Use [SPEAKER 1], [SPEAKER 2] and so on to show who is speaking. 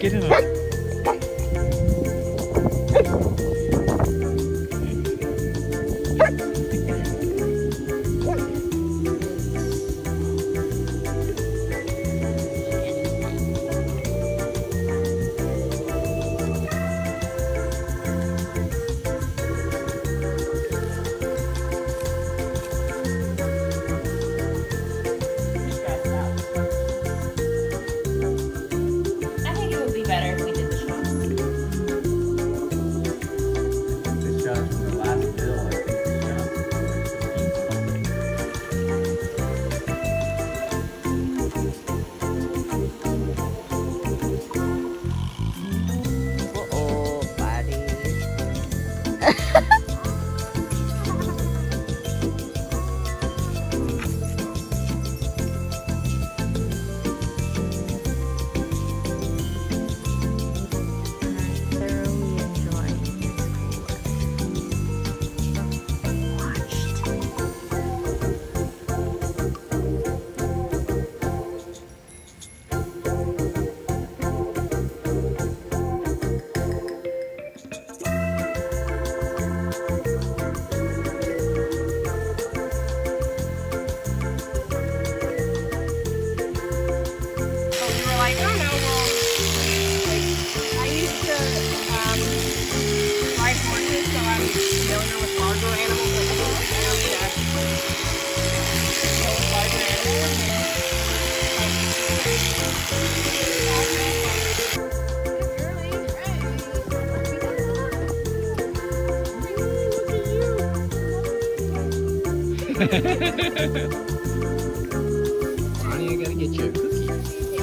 [SPEAKER 1] Get in it. Ronnie, I gotta get you a cookie.